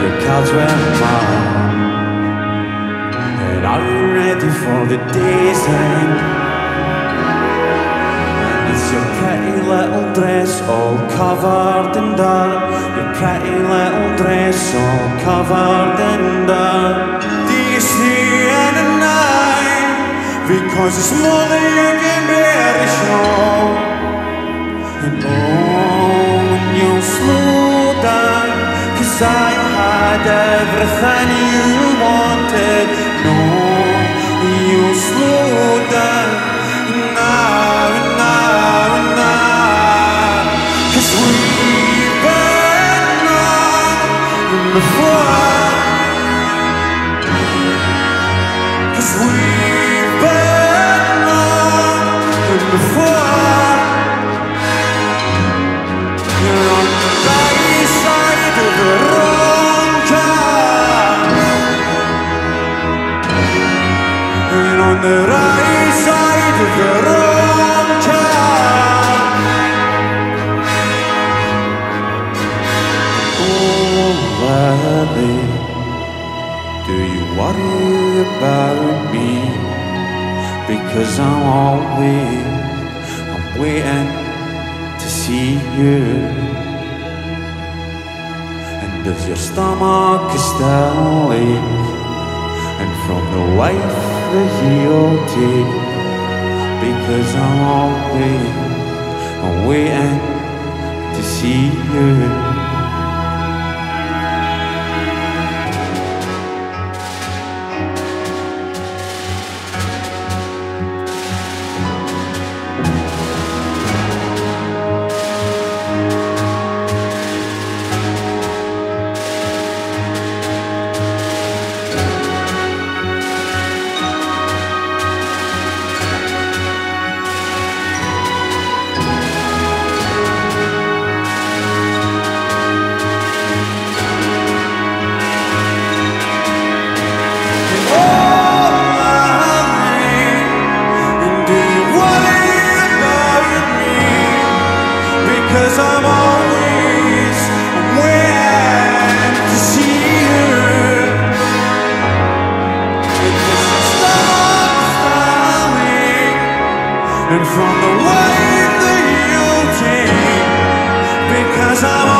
the clouds were mine And I'm ready for the day's end. And it's your pretty little dress all covered in dirt. Your pretty little dress all covered in dirt. Do you see it night? Because it's more than you can bear to show. And oh, when you slow down Cause I had everything you wanted. No, you slowed down. Now, now, now. Cause we've been wrong before. because I'm always I'm waiting to see you. And if your stomach is still aching, and from the wife that he'll take, because I'm always I'm waiting to see you. casa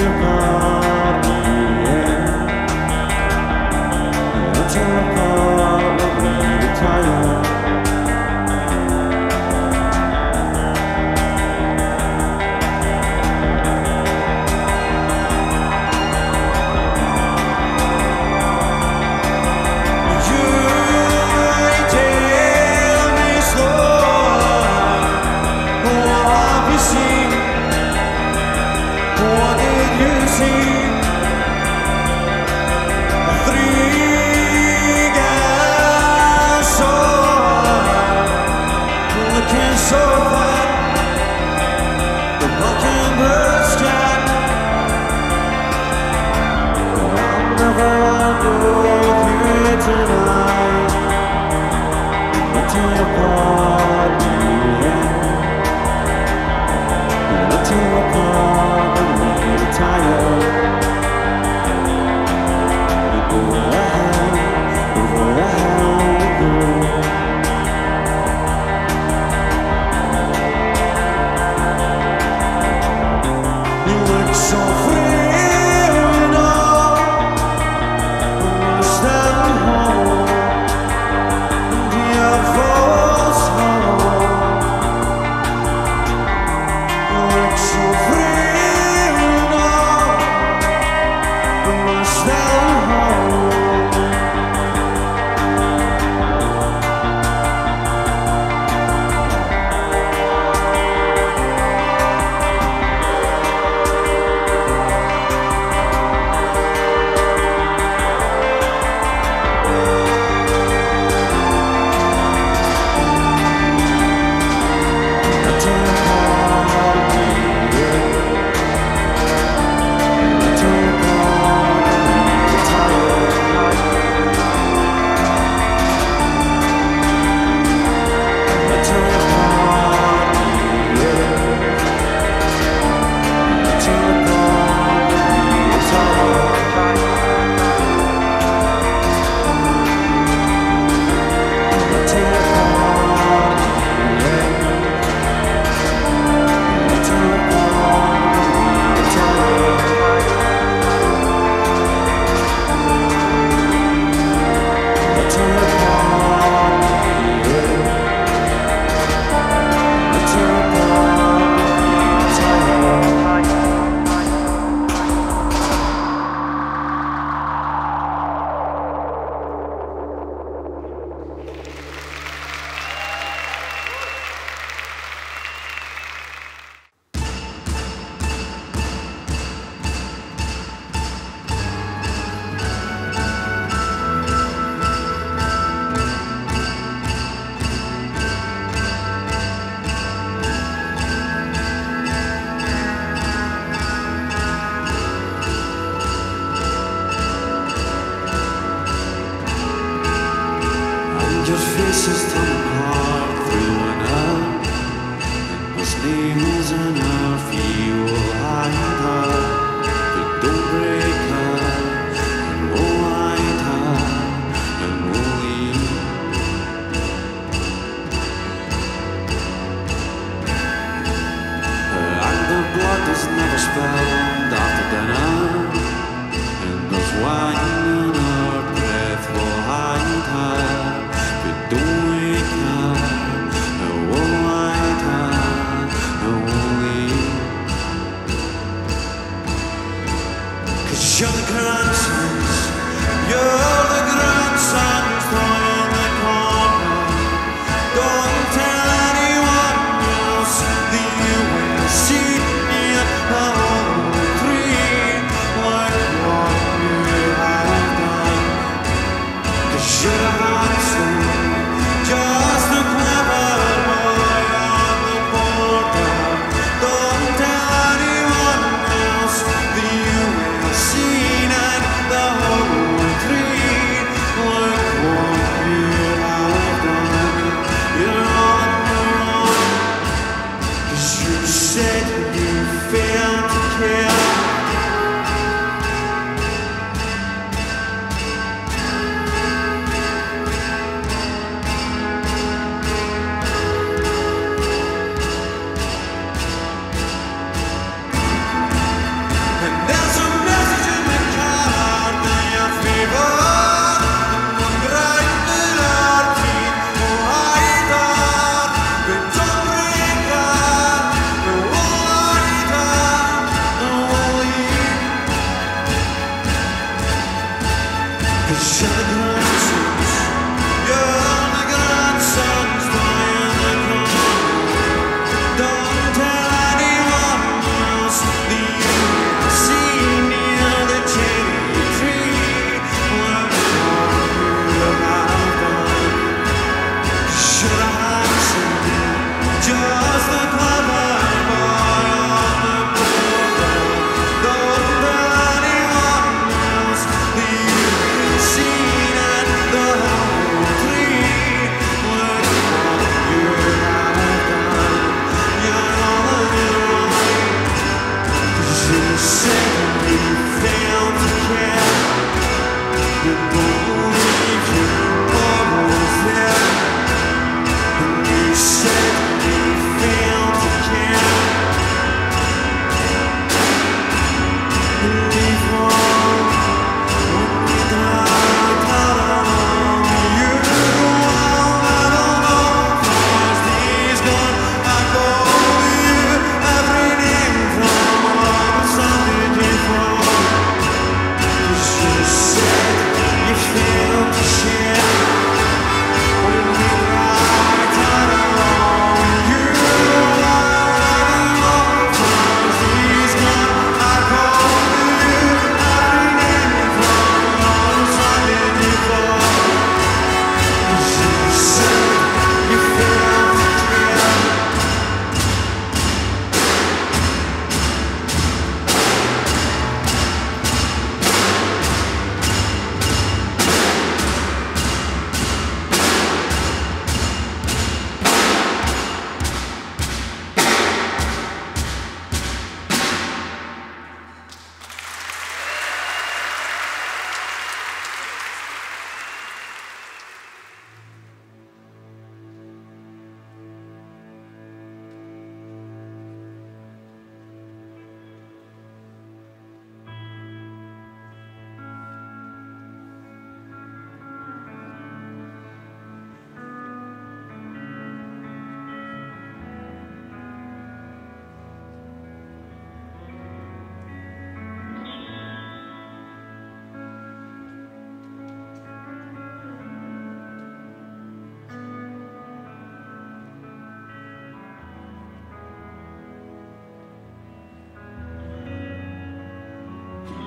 What do shine.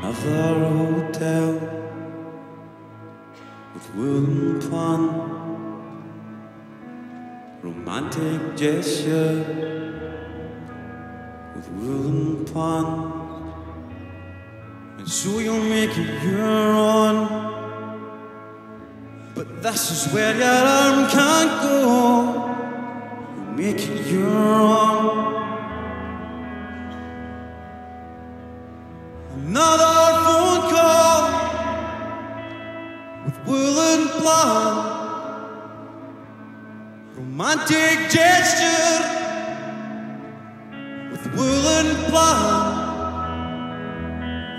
Another hotel with wooden pond, romantic gesture with wooden pond, and so you'll make it your own. But this is where your arm can't go. You make it your own. Woolen blonde, romantic gesture with woolen blonde,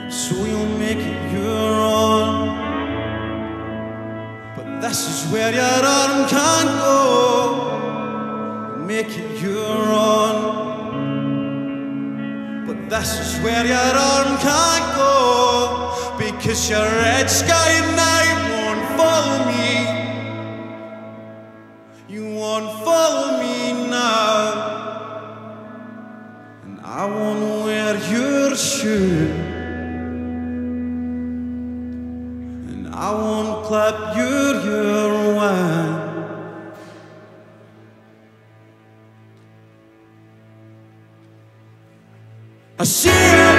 and so you'll make it your own. But this is where your arm can't go. Make it your own. But this is where your arm can't go because your red sky picture. And I won't clap your your wine. I see. you.